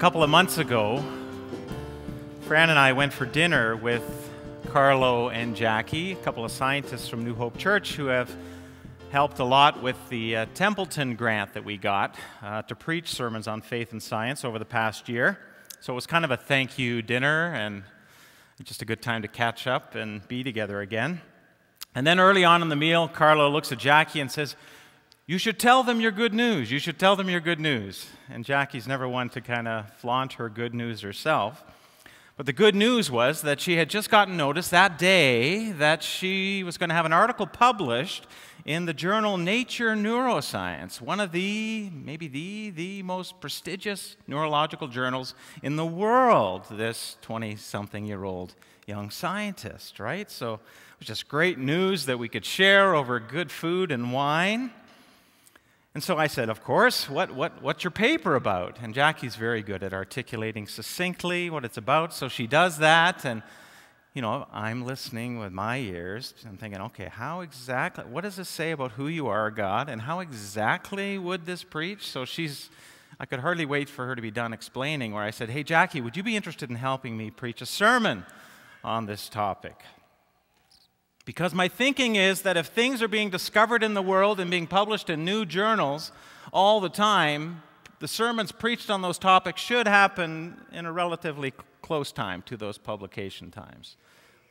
couple of months ago, Fran and I went for dinner with Carlo and Jackie, a couple of scientists from New Hope Church who have helped a lot with the uh, Templeton grant that we got uh, to preach sermons on faith and science over the past year. So it was kind of a thank you dinner and just a good time to catch up and be together again. And then early on in the meal, Carlo looks at Jackie and says, you should tell them your good news. You should tell them your good news. And Jackie's never one to kind of flaunt her good news herself. But the good news was that she had just gotten notice that day that she was going to have an article published in the journal Nature Neuroscience, one of the, maybe the, the most prestigious neurological journals in the world, this 20 something year old young scientist, right? So it was just great news that we could share over good food and wine. And so I said, Of course, what, what, what's your paper about? And Jackie's very good at articulating succinctly what it's about, so she does that. And, you know, I'm listening with my ears. I'm thinking, okay, how exactly, what does this say about who you are, God? And how exactly would this preach? So she's, I could hardly wait for her to be done explaining, where I said, Hey, Jackie, would you be interested in helping me preach a sermon on this topic? Because my thinking is that if things are being discovered in the world and being published in new journals all the time, the sermons preached on those topics should happen in a relatively close time to those publication times.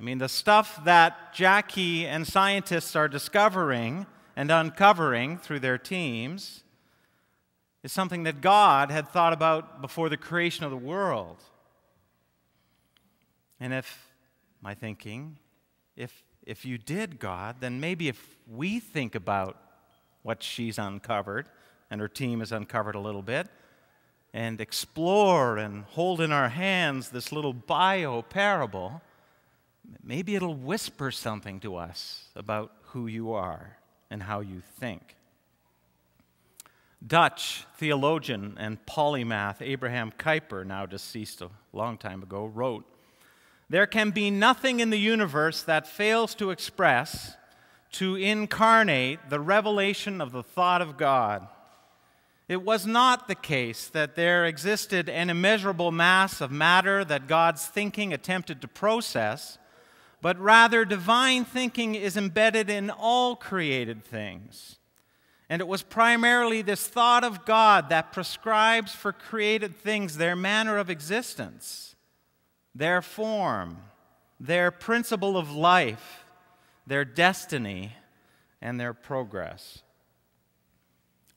I mean, the stuff that Jackie and scientists are discovering and uncovering through their teams is something that God had thought about before the creation of the world. And if my thinking, if if you did, God, then maybe if we think about what she's uncovered and her team has uncovered a little bit and explore and hold in our hands this little bio parable, maybe it'll whisper something to us about who you are and how you think. Dutch theologian and polymath Abraham Kuyper, now deceased a long time ago, wrote there can be nothing in the universe that fails to express, to incarnate the revelation of the thought of God. It was not the case that there existed an immeasurable mass of matter that God's thinking attempted to process, but rather divine thinking is embedded in all created things. And it was primarily this thought of God that prescribes for created things their manner of existence their form, their principle of life, their destiny, and their progress.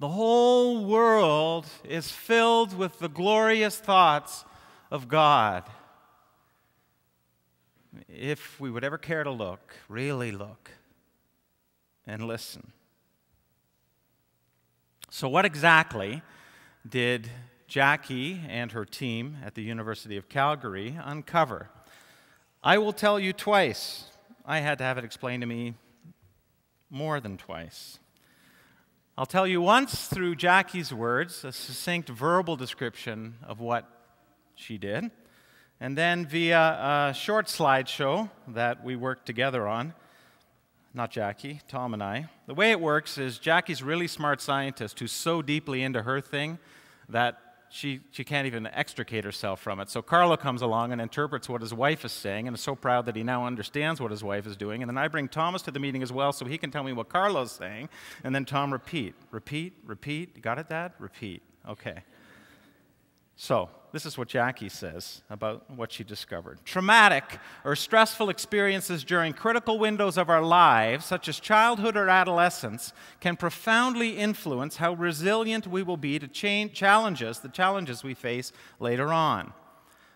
The whole world is filled with the glorious thoughts of God. If we would ever care to look, really look, and listen. So, what exactly did Jackie and her team at the University of Calgary uncover. I will tell you twice. I had to have it explained to me more than twice. I'll tell you once through Jackie's words, a succinct verbal description of what she did, and then via a short slideshow that we worked together on. Not Jackie, Tom and I. The way it works is Jackie's really smart scientist who's so deeply into her thing that she, she can't even extricate herself from it. So Carlo comes along and interprets what his wife is saying and is so proud that he now understands what his wife is doing. And then I bring Thomas to the meeting as well so he can tell me what Carlo's saying. And then Tom repeat, repeat, repeat. Got it, Dad? Repeat. Okay. So, this is what Jackie says about what she discovered. Traumatic or stressful experiences during critical windows of our lives, such as childhood or adolescence, can profoundly influence how resilient we will be to change challenges, the challenges we face later on.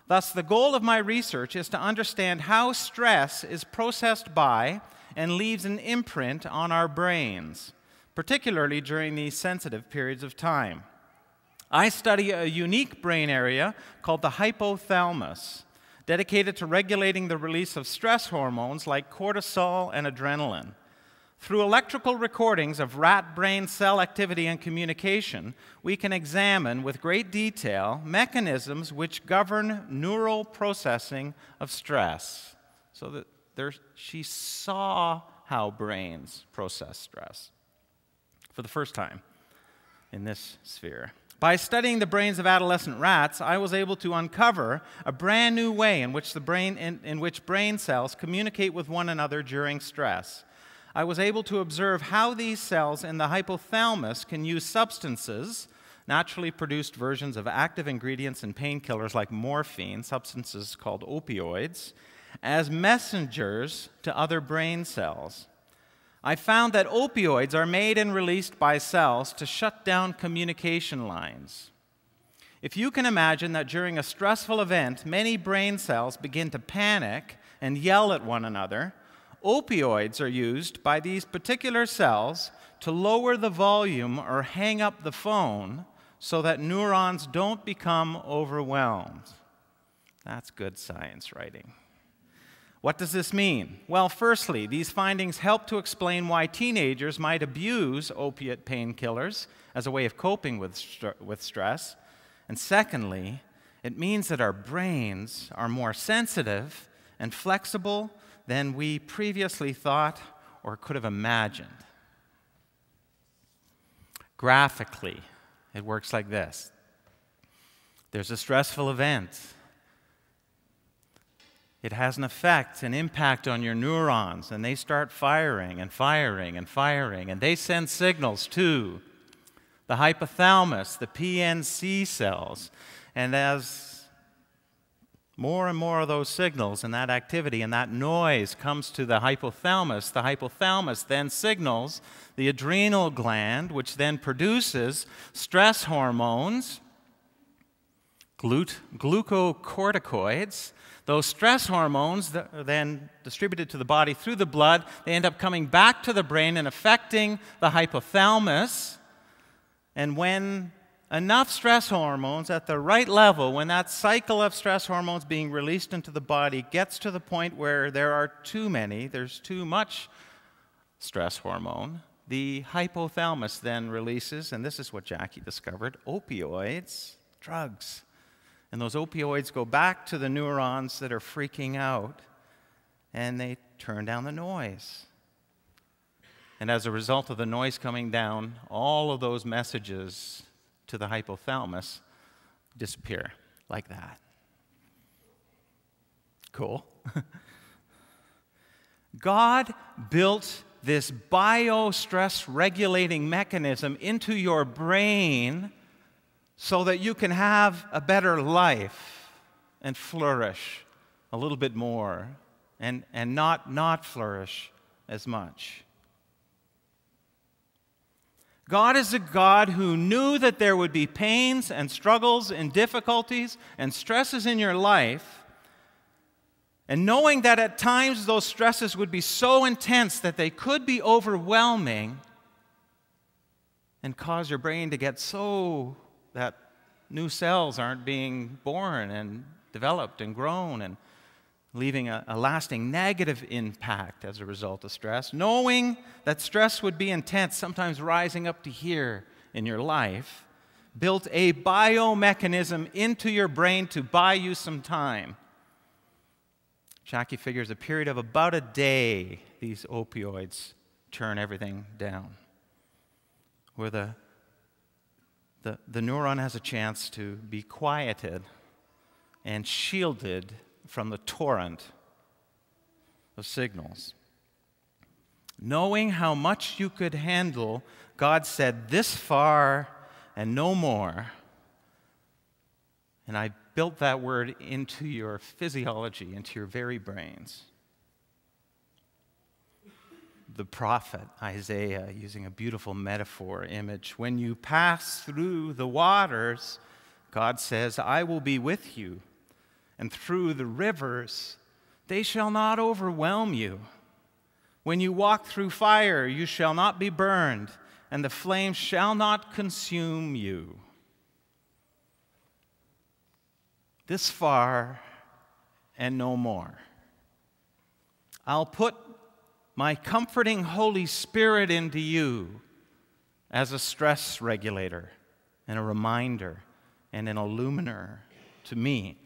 Thus, the goal of my research is to understand how stress is processed by and leaves an imprint on our brains, particularly during these sensitive periods of time. I study a unique brain area called the hypothalamus, dedicated to regulating the release of stress hormones like cortisol and adrenaline. Through electrical recordings of rat brain cell activity and communication, we can examine with great detail mechanisms which govern neural processing of stress. So that there, she saw how brains process stress for the first time in this sphere. By studying the brains of adolescent rats, I was able to uncover a brand new way in which, the brain, in, in which brain cells communicate with one another during stress. I was able to observe how these cells in the hypothalamus can use substances, naturally produced versions of active ingredients in painkillers like morphine, substances called opioids, as messengers to other brain cells. I found that opioids are made and released by cells to shut down communication lines. If you can imagine that during a stressful event, many brain cells begin to panic and yell at one another, opioids are used by these particular cells to lower the volume or hang up the phone so that neurons don't become overwhelmed. That's good science writing. What does this mean? Well, firstly, these findings help to explain why teenagers might abuse opiate painkillers as a way of coping with, with stress. And secondly, it means that our brains are more sensitive and flexible than we previously thought or could have imagined. Graphically, it works like this there's a stressful event it has an effect, an impact on your neurons, and they start firing and firing and firing, and they send signals to the hypothalamus, the PNC cells. And as more and more of those signals and that activity and that noise comes to the hypothalamus, the hypothalamus then signals the adrenal gland, which then produces stress hormones, glut- glucocorticoids those stress hormones are then distributed to the body through the blood, they end up coming back to the brain and affecting the hypothalamus. And when enough stress hormones at the right level, when that cycle of stress hormones being released into the body gets to the point where there are too many, there's too much stress hormone, the hypothalamus then releases, and this is what Jackie discovered opioids, drugs. And those opioids go back to the neurons that are freaking out and they turn down the noise. And as a result of the noise coming down, all of those messages to the hypothalamus disappear like that. Cool. God built this biostress regulating mechanism into your brain so that you can have a better life and flourish a little bit more and, and not, not flourish as much. God is a God who knew that there would be pains and struggles and difficulties and stresses in your life. And knowing that at times those stresses would be so intense that they could be overwhelming and cause your brain to get so that new cells aren't being born and developed and grown and leaving a, a, lasting negative impact as a result of stress. Knowing that stress would be intense, sometimes rising up to here in your life, built a biomechanism into your brain to buy you some time. Jackie figures a period of about a day, these opioids turn everything down. Where the the, the neuron has a chance to be quieted and shielded from the torrent of signals. Knowing how much you could handle, God said, This far and no more. And I built that word into your physiology, into your very brains the prophet Isaiah using a beautiful metaphor image. When you pass through the waters, God says, I will be with you. And through the rivers, they shall not overwhelm you. When you walk through fire, you shall not be burned, and the flames shall not consume you. This far and no more. I'll put my comforting Holy Spirit into you as a stress regulator and a reminder and an illuminer to me.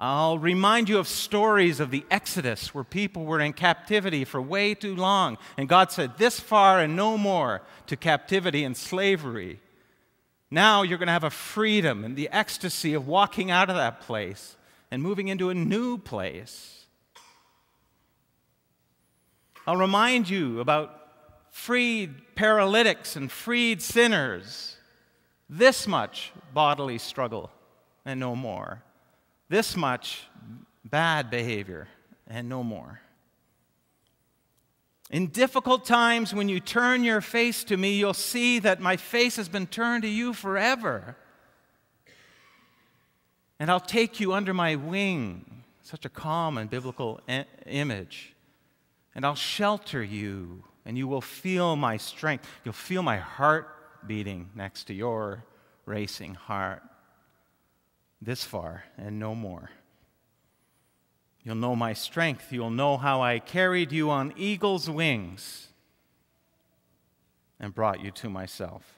I'll remind you of stories of the Exodus where people were in captivity for way too long, and God said, This far and no more to captivity and slavery. Now you're going to have a freedom and the ecstasy of walking out of that place and moving into a new place. I'll remind you about freed paralytics and freed sinners. This much bodily struggle and no more. This much bad behavior and no more. In difficult times, when you turn your face to me, you'll see that my face has been turned to you forever. And I'll take you under my wing, such a calm and biblical image. And I'll shelter you, and you will feel my strength. You'll feel my heart beating next to your racing heart. This far and no more. You'll know my strength. You'll know how I carried you on eagle's wings and brought you to myself.